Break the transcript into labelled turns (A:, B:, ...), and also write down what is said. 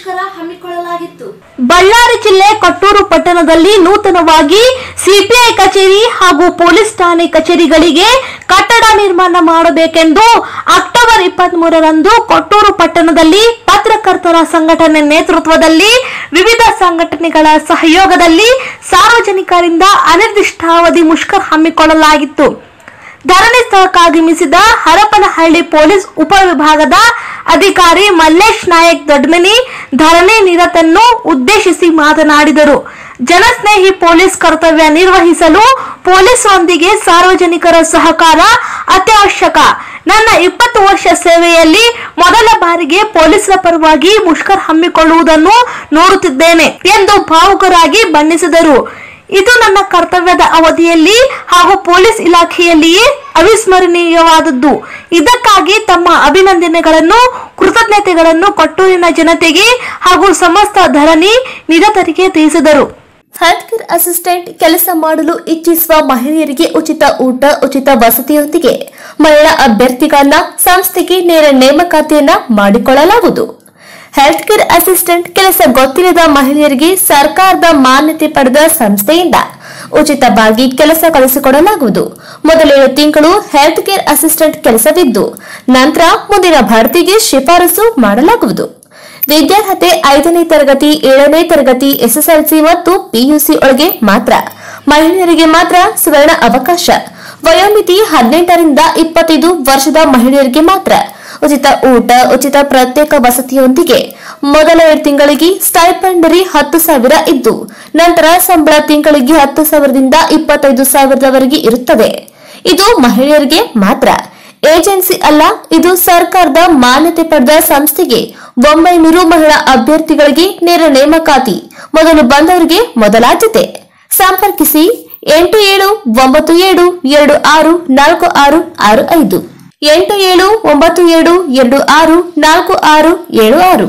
A: ಮುಷ್ಕರ ಹಮ್ಮಿಕೊಳ್ಳಲಾಗಿತ್ತು.
B: ಬಳ್ಳಾರಿ ಜಿಲ್ಲೆ ಕಟ್ಟೂರು ಪಟ್ಟಣದಲ್ಲಿ ನೂತನವಾಗಿ ಸಿಪಿಐ ಕಚೇರಿ ಹಾಗೂ ಪೊಲೀಸ್ ಠಾಣೆ ಕಚೇರಿಗಳಿಗೆ ಕಟ್ಟಡ ನಿರ್ಮಾಣ ಮಾಡಬೇಕೆಂದು ಅಕ್ಟೋಬರ್ ಇಪ್ಪತ್ತ್ ಮೂರರಂದು ಕೊಟ್ಟೂರು ಪಟ್ಟಣದಲ್ಲಿ ಪತ್ರಕರ್ತರ ಸಂಘಟನೆ ನೇತೃತ್ವದಲ್ಲಿ ವಿವಿಧ ಸಂಘಟನೆಗಳ ಸಹಯೋಗದಲ್ಲಿ ಸಾರ್ವಜನಿಕರಿಂದ ಅನಿರ್ದಿಷ್ಟಾವಧಿ ಮುಷ್ಕರ ಹಮ್ಮಿಕೊಳ್ಳಲಾಗಿತ್ತು. ಧರಣಿ ಸ್ಥಳಕ್ಕಾಗಮಿಸಿದ ಹರಪನಹಳ್ಳಿ ಪೊಲೀಸ್ ಉಪವಿಭಾಗದ ಅಧಿಕಾರಿ ಮಲ್ಲೇಶ್ ನಾಯಕ್ ದೊಡ್ಮನಿ ಧರಣಿ ನಿರತನ್ನು ಉದ್ದೇಶಿಸಿ ಮಾತನಾಡಿದರು. ಜನಸ್ನೇಹಿ ಪೊಲೀಸ್ ಕರ್ತವ್ಯ ನಿರ್ವಹಿಸಲು ಪೊಲೀಸರೊಂದಿಗೆ ಸಾರ್ವಜನಿಕರ ಸಹಕಾರ ಅತ್ಯವಶ್ಯಕ. ನನ್ನ ಇಪ್ಪತ್ತು ವರ್ಷ ಸೇವೆಯಲ್ಲಿ ಮೊದಲ ಬಾರಿಗೆ ಪೊಲೀಸರ ಪರವಾಗಿ ಮುಷ್ಕರ ಹಮ್ಮಿಕೊಳ್ಳುವುದನ್ನು ನೋಡುತ್ತಿದ್ದೇನೆ ಎಂದು ಭಾವುಕರಾಗಿ ಬಣ್ಣಿಸಿದರು. ಇದು ನನ್ನ ಕರ್ತವ್ಯದ ಅವಧಿಯಲ್ಲಿ ಹಾಗೂ ಪೊಲೀಸ್ ಇಲಾಖೆಯಲ್ಲಿಯೇ ಅವಿಸ್ಮರಣೀಯವಾದದ್ದು. ಇದಕ್ಕಾಗಿ ತಮ್ಮ ಅಭಿನಂದನೆಗಳನ್ನು, ಕೃತಜ್ಞತೆಗಳನ್ನು ಕೊಟ್ಟೂರಿನ ಜನತೆಗೆ ಹಾಗೂ ಸಮಸ್ತ ಧರಣಿ ನಿರತರಿಗೆ ತಿಳಿಸಿದರು.
C: ಹೆಲ್ತ್ ಕೇರ್ ಅಸಿಸ್ಟೆಂಟ್ ಕೆಲಸ ಮಾಡಲು ಇಚ್ಛಿಸುವ ಮಹಿಳೆಯರಿಗೆ ಉಚಿತ ಊಟ, ಉಚಿತ ವಸತಿಯೊಂದಿಗೆ ಮಹಿಳಾ ಅಭ್ಯರ್ಥಿಗಳನ್ನ ಸಂಸ್ಥೆಗೆ ನೇರ ನೇಮಕಾತಿಯನ್ನ ಮಾಡಿಕೊಳ್ಳಲಾಗುವುದು. ಹೆಲ್ತ್ ಕೇರ್ ಅಸಿಸ್ಟೆಂಟ್ ಕೆಲಸ ಗೊತ್ತಿಲ್ಲದ ಮಹಿಳೆಯರಿಗೆ ಸರ್ಕಾರದ ಮಾನ್ಯತೆ ಪಡೆದ ಸಂಸ್ಥೆಯಿಂದ ಉಚಿತವಾಗಿ ಕೆಲಸ ಕಲಿಸಿಕೊಡಲಾಗುವುದು. ಮೊದಲೇ ತಿಂಗಳು ಹೆಲ್ತ್ ಕೇರ್ ಅಸಿಸ್ಟೆಂಟ್ ಕೆಲಸವಿದ್ದು, ನಂತರ ಮುಂದಿನ ಭರ್ತಿಗೆ ಶಿಫಾರಸು ಮಾಡಲಾಗುವುದು. ವಿದ್ಯಾರ್ಹತೆ ಐದನೇ ತರಗತಿ, ಏಳನೇ ತರಗತಿ, ಎಸ್ಎಸ್ಎಲ್ಸಿ ಮತ್ತು ಪಿಯುಸಿ ಒಳಗೆ ಮಾತ್ರ. ಮಹಿಳೆಯರಿಗೆ ಮಾತ್ರ ಸುವರ್ಣ ಅವಕಾಶ. ವಯೋಮಿತಿ ಹದಿನೆಂಟರಿಂದ ಇಪ್ಪತ್ತೈದು ವರ್ಷದ ಮಹಿಳೆಯರಿಗೆ ಮಾತ್ರ. ಉಚಿತ ಊಟ, ಉಚಿತ ಪ್ರತ್ಯೇಕ ವಸತಿಯೊಂದಿಗೆ ಮೊದಲ ತಿಂಗಳಿಗೆ ಸ್ಟೈಪಂಡರಿ ಹತ್ತು ಸಾವಿರ ಇದ್ದು, ನಂತರ ಸಂಬಳ ತಿಂಗಳಿಗೆ ಹತ್ತು ಸಾವಿರದಿಂದ ಇಪ್ಪತ್ತೈದು ಸಾವಿರದವರೆಗೆ ಇರುತ್ತದೆ. ಇದು ಮಹಿಳೆಯರಿಗೆ ಮಾತ್ರ. ಏಜೆನ್ಸಿ ಅಲ್ಲ, ಇದು ಸರ್ಕಾರದ ಮಾನ್ಯತೆ ಪಡೆದ ಸಂಸ್ಥೆಗೆ ಒಂಬೈನೂರು ಮಹಿಳಾ ಅಭ್ಯರ್ಥಿಗಳಿಗೆ ನೇರ ನೇಮಕಾತಿ ಮೊದಲು ಬಂದವರಿಗೆ ಮೊದಲಾದ್ಯತೆ ಸಂಪರ್ಕಿಸಿ ಎಂಟು ಏಳು ಒಂಬತ್ತು ಏಳು ಎರಡು ಆರು ನಾಲ್ಕು ಆರು ಆರು ಐದು. ಎಂಟು ಏಳು ಒಂಬತ್ತು ಏಳು ಎರಡು ಆರು ನಾಲ್ಕು ಆರು ಏಳು ಆರು.